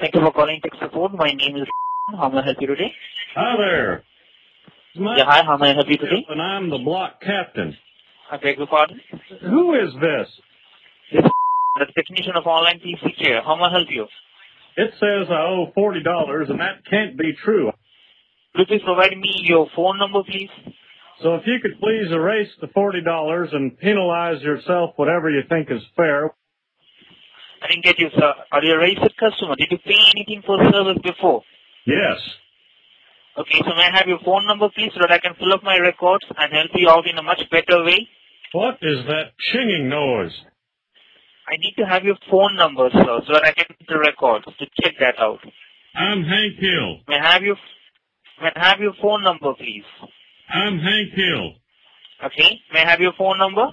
Thank you for calling tech support. My name is. How may I help you today? Hi there. Yeah, hi. How may I help you today? and I'm the block captain. I beg your pardon. Who is this? This is the technician of online PC care. How may I help you? It says I owe forty dollars, and that can't be true. Could you please provide me your phone number, please? So if you could please erase the forty dollars and penalize yourself whatever you think is fair. I didn't get you, sir. Are you a registered customer? Did you pay anything for service before? Yes. Okay, so may I have your phone number, please, so that I can fill up my records and help you out in a much better way? What is that chinging noise? I need to have your phone number, sir, so that I can put the records to check that out. I'm Hank Hill. May I have your May I have your phone number, please? I'm Hank Hill. Okay. May I have your phone number?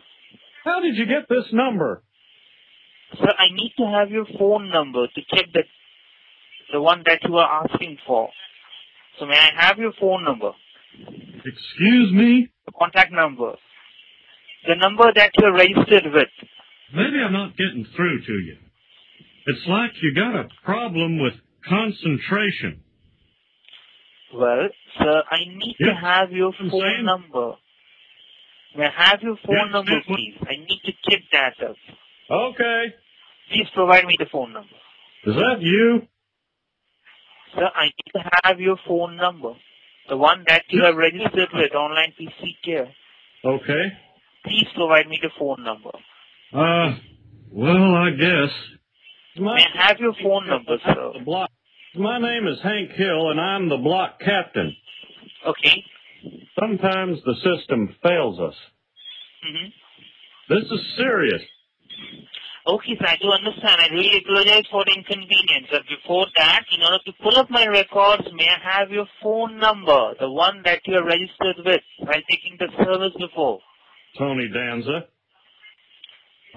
How did you get this number? Sir, I need to have your phone number to check the the one that you are asking for. So may I have your phone number, Excuse me? the contact number, the number that you're registered with? Maybe I'm not getting through to you. It's like you got a problem with concentration. Well, sir, I need to have your phone saying. number. May I have your phone Yes, number, please? I need to check that up. Okay. Please provide me the phone number. Is that you? Sir, I need to have your phone number, the one that you have registered with online PC care. Okay. Please provide me the phone number. Uh, well, I guess. May I have your phone number, sir? The block. My name is Hank Hill, and I'm the block captain. Okay. Sometimes the system fails us. Mm-hmm. This is serious. Okay, sir, I do understand. I really apologize for the inconvenience. But before that, in order to pull up my records, may I have your phone number, the one that you are registered with while taking the service before? Tony Danza.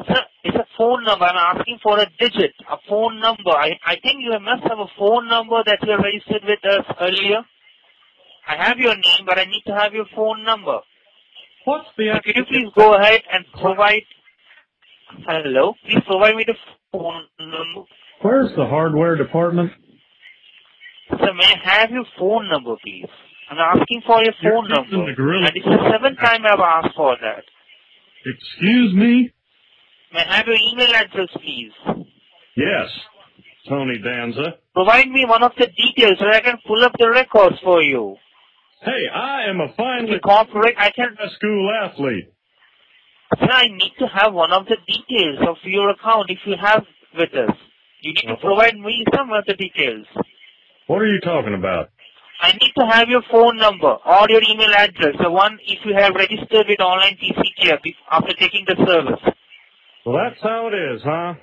Sir, it's a phone number. I'm asking for a digit, a phone number. I, I think you must have a phone number that you are registered with us earlier. I have your name, but I need to have your phone number. What's the So you please go ahead and provide... Hello? Please provide me the phone number. Where's the hardware department? Sir, may I have your phone number, please? I'm asking for your You're phone using number. the gorilla- And it's the seventh time I've asked for that. Excuse me? May I have your email address, please? Yes. Tony Danza. Provide me one of the details so I can pull up the records for you. Hey, I am a you cooperate, I can... school athlete. Sir, I need to have one of the details of your account if you have with us. You need to provide me some of the details. What are you talking about? I need to have your phone number or your email address, the one if you have registered with online PC care after taking the service. Well, that's how it is, huh?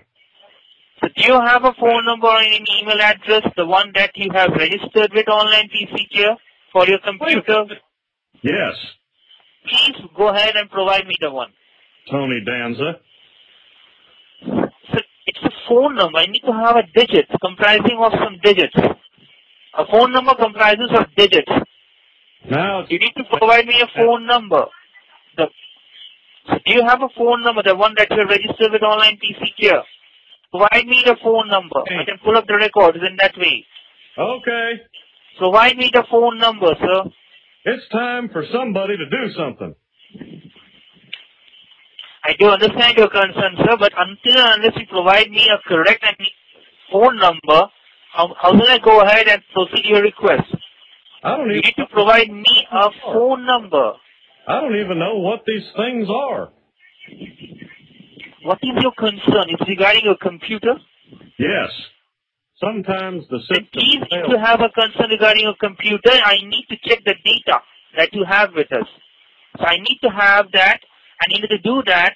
So do you have a phone number or an email address, the one that you have registered with online PC care for your computer? Yes. Please go ahead and provide me the one. Tony Danza. So it's a phone number. I need to have a digit comprising of some digits. A phone number comprises of digits. Now, You need to provide me a phone number. The, so do you have a phone number, the one that you have registered with online PC care? Provide me the phone number. I can pull up the records in that way. okay. So, provide me the phone number, sir. It's time for somebody to do something. I do understand your concern, sir, but until and unless you provide me a correct and phone number, how, how will I go ahead and proceed your request? I don't You even need to provide me a phone number. I don't even know what these things are. What is your concern? It's regarding your computer? Yes. Sometimes the system please, if you have a concern regarding your computer, I need to check the data that you have with us. So I need to have that, and in order to do that,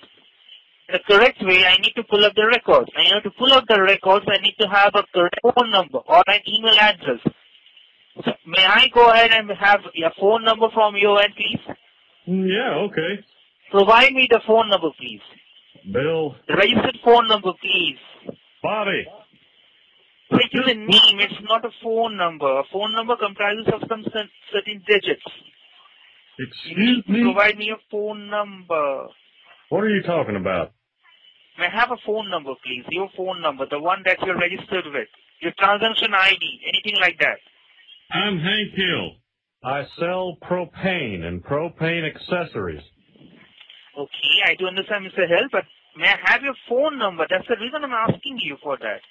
the correct way, I need to pull up the records. And in order to pull up the records, I need to have a correct phone number or an email address. So may I go ahead and have your phone number from you, end, please? Mm, Yeah, okay. Provide me the phone number, please. Bill, The registered phone number, please. Bobby. It is a name, it's not a phone number. A phone number comprises of some certain digits. Excuse me? provide me a phone number. What are you talking about? May I have a phone number, please? Your phone number, the one that you're registered with. your transaction ID, anything like that. I'm Hank Hill. I sell propane and propane accessories. Okay, I do understand, Mr. Hill, but may I have your phone number? That's the reason I'm asking you for that.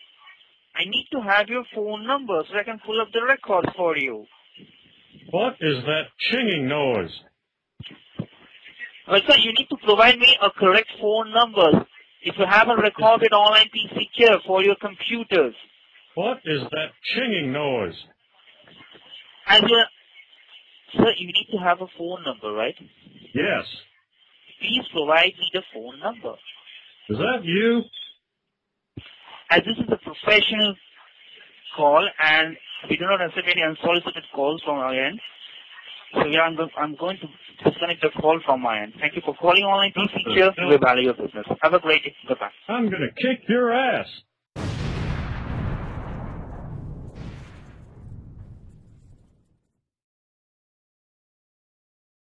I need to have your phone number so I can pull up the records for you. What is that chinging noise? Well, sir, you need to provide me a correct phone number. If you have a recorded online PC care for your computers, What is that chinging noise? as you, uh, sir, you need to have a phone number, right? Yes. Please provide me the phone number. Is that you? As this is a professional call and we do not receive any unsolicited calls from our end. So yeah, I'm, I'm going to disconnect the call from my end. Thank you for calling online PC care. We value your business. Have a great day. Goodbye. I'm gonna kick your ass.